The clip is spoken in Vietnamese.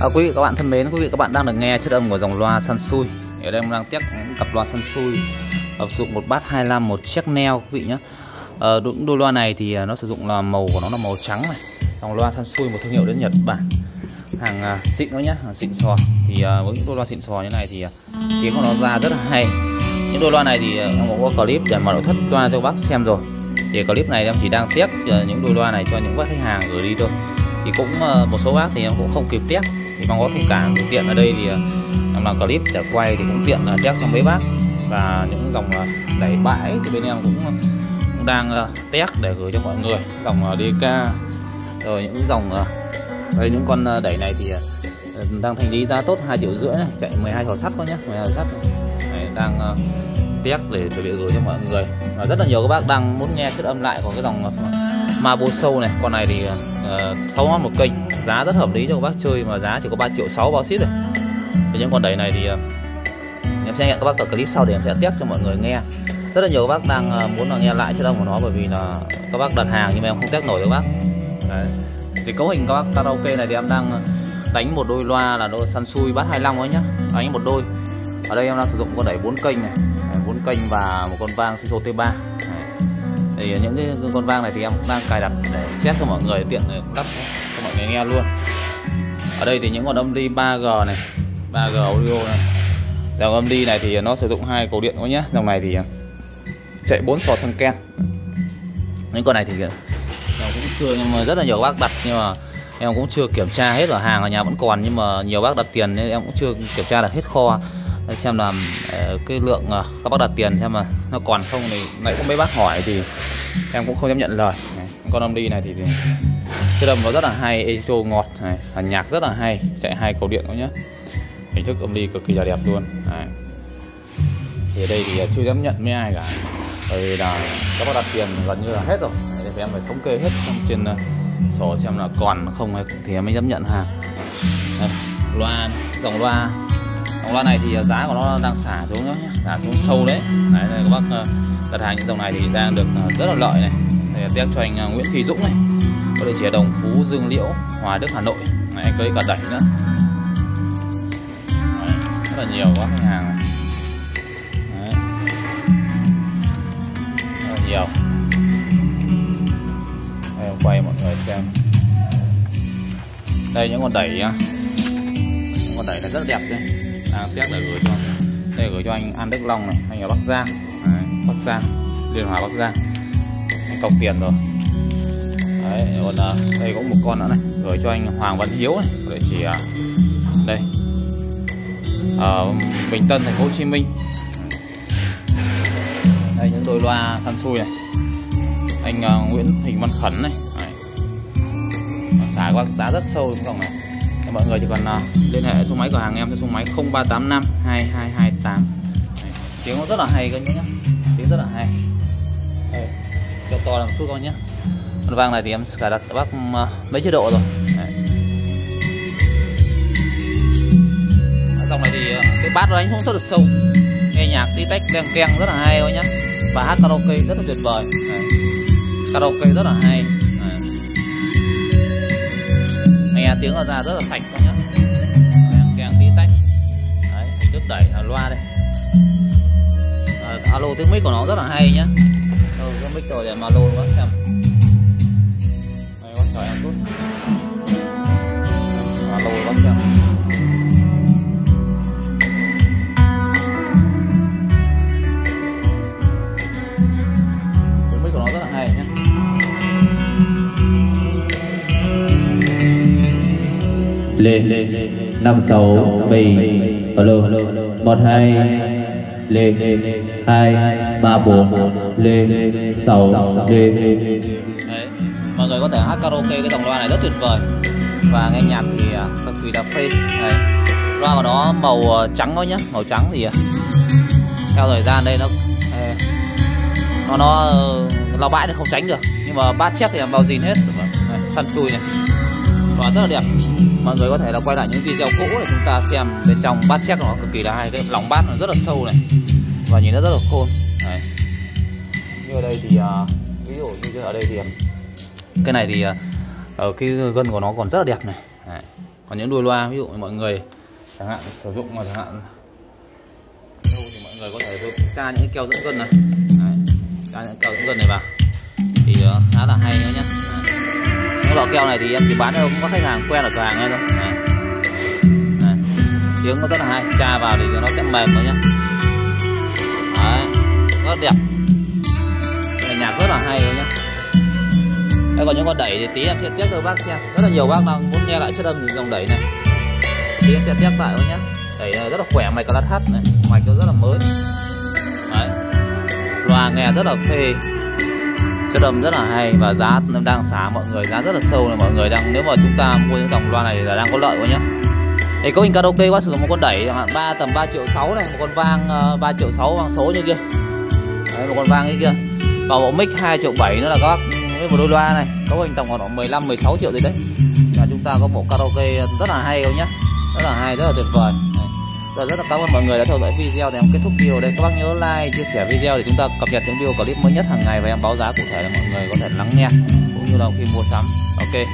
À, quý vị các bạn thân mến, quý vị các bạn đang được nghe chất âm của dòng loa Sansui. Ở đây em đang test cặp loa Sansui sử dụng một bát 25 một chiếc neo quý vị nhé. À, đôi loa này thì à, nó sử dụng là màu của nó là màu trắng này. Dòng loa Sansui một thương hiệu đến Nhật Bản. Hàng à, xịn đó nhé, hàng xịn sò. Thì à, với những đôi loa xịn sò như này thì à, tiếng của nó ra rất là hay. Những đôi loa này thì à, em cũng có clip để mở nội thất loa cho bác xem rồi. Thì clip này em chỉ đang test à, những đôi loa này cho những bác khách hàng gửi đi thôi thì cũng một số bác thì em cũng không kịp test thì mong có thông cảm tiện ở đây thì ờ, em làm clip để quay thì cũng tiện là test cho mấy bác. Và những dòng ờ, đẩy bãi thì bên em cũng, cũng đang test để gửi cho mọi người. Dòng DK rồi những dòng đây những con đẩy này thì đang thành lý giá tốt 2 triệu rưỡi này chạy 12 thỏi sắt thôi nhé 12 thỏi sắt này, đang test để chuẩn bị gửi cho mọi người. Và rất là nhiều các bác đang muốn nghe chất âm lại của cái dòng uh, Marble Show này con này thì ờ, uh, 6 ngón một kênh giá rất hợp lý cho các bác chơi mà giá chỉ có 3 triệu 6 bao ship rồi. Thì những con đẩy này thì uh, em sẽ hẹn các bác ở clip sau để em sẽ test cho mọi người nghe. Rất là nhiều các bác đang uh, muốn là nghe lại chất âm của nó bởi vì là các bác đặt hàng nhưng mà em không test nổi các bác. Đấy. thì cấu hình các bác karaoke này thì em đang đánh một đôi loa là đôi Sansui bát 25 ấy nhá. Đánh một đôi. Ở đây em đang sử dụng con đẩy 4 kênh này. 4 kênh và một con vang Siso T3 thì những cái con vang này thì em cũng đang cài đặt để test cho mọi người, tiện lắp cho mọi người nghe luôn. Ở đây thì những con âm ly 3G này 3G audio này. Dòng âm ly này thì nó sử dụng hai cầu điện thôi nhé dòng này thì à, chạy 4 sò xăng ken. Những con này thì à, em cũng chưa, nhưng mà rất là nhiều bác đặt, nhưng mà em cũng chưa kiểm tra hết ở hàng ở nhà vẫn còn, nhưng mà nhiều bác đặt tiền nên em cũng chưa kiểm tra được hết kho. Xem là ờ, cái lượng à, các bác đặt tiền xem mà nó còn không thì nãy có mấy bác hỏi thì em cũng không dám nhận lời. Này, con âm đi này thì, thì cái đầm nó rất là hay echo ngọt này là nhạc rất là hay chạy hai cầu điện nữa nhé hình thức âm đi cực kỳ là đẹp luôn. Này. thì ở đây thì chưa dám nhận với ai cả. Bởi vì là các bác đặt tiền gần như là hết rồi. Để thì em phải thống kê hết trong trên uh, sổ xem là còn không hay thì em mới dám nhận hàng. Đây, loa dòng loa. Dòng loa này thì giá của nó đang xả xuống nhé xả xuống sâu đấy. Đấy các bác ờ, đặt hàng những dòng này thì đang được à, rất là lợi này. Đây test cho anh à, Nguyễn Phi Dũng này. Có địa chỉ Đồng Phú Dương Liễu Hòa Đức Hà Nội. Này anh cả đẩy nữa. Đấy, rất là nhiều quá khách hàng này. Đấy. rất là nhiều. Đây, quay mọi người xem. Đây những con đẩy nhá những con đẩy này rất là đẹp đây. đang test để gửi cho đây gửi cho anh An Đức Long này anh ở Bắc Giang. Giang Liên Hòa Bắc Giang anh cọc tiền rồi. Đấy, còn uh, đây có một con nữa này gửi cho anh Hoàng Văn Hiếu này. Địa chỉ uh, đây. Ở Bình Tân thành phố Hồ Chí Minh. Đây những đôi loa Sansui này. Anh uh, Nguyễn Huỳnh Văn Khẩn này. Xả qua giá rất sâu đúng không này mọi người chỉ cần uh, liên hệ số máy cửa hàng em theo số máy 0385 2228 tiếng nó rất là hay các nhé tiếng rất là hay. Cho to làm chút con nhé con vang này thì em cài đặt bác ừ, mấy chế độ rồi. Đấy. dòng này thì ờ, cái bát nó đánh cũng rất là sâu. Nghe nhạc đi tách, keng keng rất là hay thôi nhá. Và hát karaoke rất là tuyệt vời. Đấy. karaoke rất là hay. Nghe tiếng nó ra rất là sạch nhá. Keng tí tách. Đấy hình đẩy loa đây alo tiếng mic của nó rất là hay nhá. Ừ, cái mic rồi để mà alo quá xem. Đây bác chờ em chút alo bác xem. Tiếng mic của nó rất là hay nhá. Lê lê năm sáu bảy. Alo. Một hai lên. Hai, ba, bốn, lên. Sáu lên. Đấy. mọi người có thể hát karaoke cái dòng loa này rất tuyệt vời. Và nghe nhạc thì à, cực kỳ là phê đấy, loa của nó màu ờ, trắng thôi nhá, màu trắng thì à, theo thời gian đây nó nó nó ờ, lau bãi thì không tránh được. Nhưng mà bát chép thì làm bao gì hết. Vâng, săn chui này rất là đẹp. Mọi người có thể là quay lại những video cũ để chúng ta xem bên trong bát xét nó cực kỳ là hay. Cái lòng bát nó rất là sâu này. Và nhìn nó rất là khôn. Này. như ở đây thì uh, ví dụ như ở đây thì à, cái này thì uh, ở cái gân của nó còn rất là đẹp này. Đấy. còn những đuôi loa ví dụ mọi người chẳng hạn sử dụng mà chẳng hạn. Thì mọi người có thể dùng tra những keo dẫn gân này. Đấy, tra những keo dẫn gân này vào. Thì uh, khá là hay nữa nhé những keo này thì em chỉ bán cho có khách hàng quen ở cửa hàng thôi này. Này. tiếng nó rất là hay. Tra vào thì nó sẽ mềm nữa nhé Đấy. rất đẹp. Này nhạc rất là hay luôn nhé đây còn những con đẩy thì tí em sẽ tiếp cho bác xem. Rất là nhiều bác đang muốn nghe lại chất âm dòng đẩy này. Tí em sẽ tiếp lại thôi nhé đẩy này rất là khỏe mạch có hát này. Mạch nó rất là mới. Đấy. Loa nghe rất là phê chất âm rất là hay và giá em đang xả mọi người giá rất là sâu này mọi người đang nếu mà chúng ta mua những dòng loa này là đang có lợi quá nhá. Thì có hình karaoke quá sử dụng một con đẩy chẳng hạn ba tầm 3 triệu 6 này một con vang ờ, 3 triệu 6 vang số như kia. Đấy, một con vang như kia. Và bộ mic 2 triệu 7 nữa là các bác ừ, với một đôi loa này có hình tầm khoảng 15 16 triệu gì đấy. Là chúng ta có bộ karaoke rất là hay không nhá rất là hay rất là tuyệt vời rồi rất là cảm ơn mọi người đã theo dõi video thì em kết thúc video đây. Các bác nhớ like, chia sẻ video để chúng ta cập nhật những video clip mới nhất hàng ngày và em báo giá cụ thể để mọi người có thể lắng nghe, cũng như là khi mua sắm. Ok.